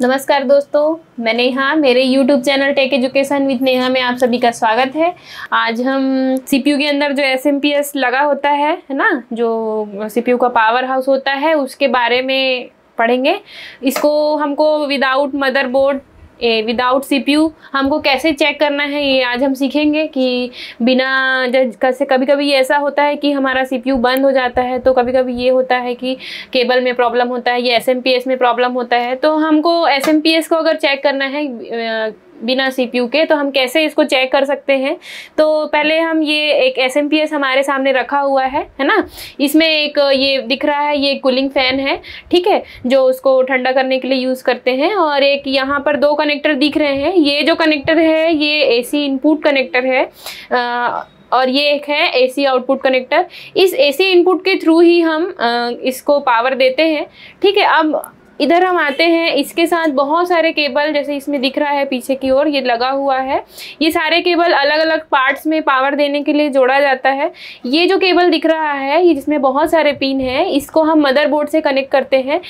नमस्कार दोस्तों, मैं नेहा, मेरे YouTube channel tech education with Neha में आप सभी का स्वागत है। आज हम CPU के अंदर जो एस लगा होता है है ना, जो CPU का पावर हाउस होता है, उसके बारे में पढ़ेंगे। इसको हमको विदाउट मदरबोर्ड विदाउट सीपीयू हमको कैसे चेक करना है? ये आज हम सीखेंगे कि बिना कैसे कभी कभी ऐसा होता है कि हमारा सीपीयू बंद हो जाता है तो कभी कभी ये होता है कि केबल में प्रॉब्लम होता है या एसएमपीएस में प्रॉब्लम होता है तो हमको एसएमपीएस को अगर चेक करना है बिना सीपीयू के तो हम कैसे इसको चेक कर सकते हैं? तो पहले हम ये एक एसएमपीएस हमारे सामने रखा हुआ है है ना? इसमें एक ये दिख रहा है ये कूलिंग फ़ैन है ठीक है? जो उसको ठंडा करने के लिए यूज़ करते हैं और एक यहाँ पर दो कनेक्टर दिख रहे हैं। ये जो कनेक्टर है ये एसी इनपुट कनेक्टर है आ, और ये एक है एसी आउटपुट कनेक्टर इस एसी इनपुट के थ्रू ही हम आ, इसको पावर देते हैं ठीक है? अब इधर हम आते हैं, इसके साथ बहुत सारे केबल जैसे इसमें दिख रहा है पीछे की ओर, ये लगा हुआ है। ये सारे केबल अलग अलग पार्ट्स में पावर देने के लिए जोड़ा जाता है। ये जो केबल दिख रहा है, ये जिसमें बहुत सारे पिन हैं, इसको हम मदरबोर्ड से कनेक्ट करते हैं।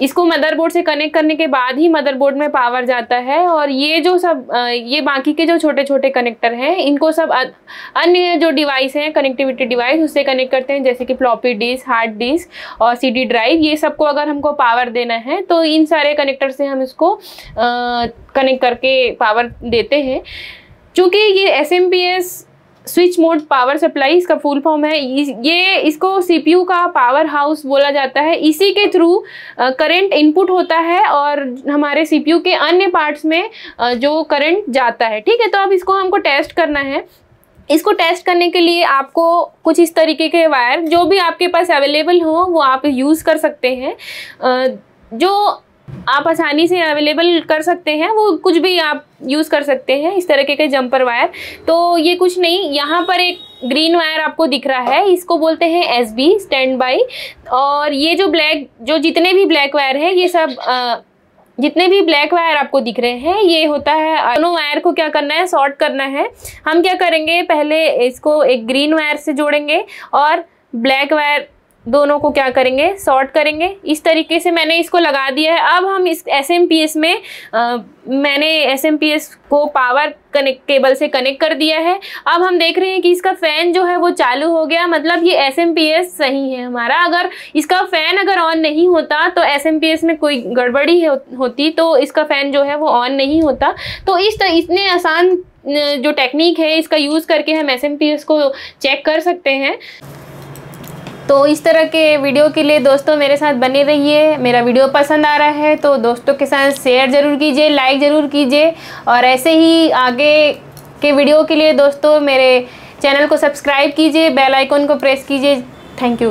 इसको मदरबोर्ड से कनेक्ट करने के बाद ही मदरबोर्ड में पावर जाता है और ये जो सब ये बाकी के जो छोटे छोटे कनेक्टर हैं, इनको सब अन्य जो डिवाइस हैं कनेक्टिविटी डिवाइस उससे कनेक्ट करते हैं, जैसे कि फ्लॉपी डिस्क हार्ड डिस्क और सीडी ड्राइव ये सबको अगर हमको पावर देना है तो इन सारे कनेक्टर से हम इसको कनेक्ट करके पावर देते हैं। चूँकि ये SMPS switch mode power supply, इसका फुल फॉर्म है। ये, इसको सीपीयू का पावर हाउस बोला जाता है। इसी के थ्रू करंट इनपुट होता है और हमारे सीपीयू के अन्य पार्ट्स में जो करंट जाता है। ठीक है तो अब इसको हमको टेस्ट करना है। इसको टेस्ट करने के लिए आपको कुछ इस तरीके के वायर जो भी आपके पास अवेलेबल हो, वो आप यूज़ कर सकते हैं। जो आप आसानी से अवेलेबल कर सकते हैं वो कुछ भी आप यूज़ कर सकते हैं इस तरीके के जंपर वायर तो ये कुछ नहीं यहाँ पर एक ग्रीन वायर आपको दिख रहा है इसको बोलते हैं एस बी स्टैंड बाई और ये जो ब्लैक जो जितने भी ब्लैक वायर हैं ये सब आ, जितने भी ब्लैक वायर आपको दिख रहे हैं ये होता है दोनों वायर को क्या करना है शॉर्ट करना है। हम क्या करेंगे पहले इसको एक ग्रीन वायर से जोड़ेंगे और ब्लैक वायर दोनों को क्या करेंगे? सॉर्ट करेंगे। इस तरीके से मैंने इसको लगा दिया है। अब हम इस एस एम पी एस में आ, मैंने एस एम पी एस को पावर कनेक्ट केबल से कनेक्ट कर दिया है। अब हम देख रहे हैं कि इसका फ़ैन जो है वो चालू हो गया। मतलब ये एस एम पी एस सही है हमारा। अगर इसका फ़ैन अगर ऑन नहीं होता तो एस एम पी एस में कोई गड़बड़ी होती तो इसका फ़ैन जो है वो ऑन नहीं होता। तो इस तो इतने आसान जो टेक्निक है इसका यूज़ करके हम एस एम पी एस को चेक कर सकते हैं। तो इस तरह के वीडियो के लिए दोस्तों मेरे साथ बने रहिए। मेरा वीडियो पसंद आ रहा है तो दोस्तों के साथ शेयर ज़रूर कीजिए लाइक ज़रूर कीजिए। और ऐसे ही आगे के वीडियो के लिए दोस्तों मेरे चैनल को सब्सक्राइब कीजिए बेल आइकन को प्रेस कीजिए। Thank you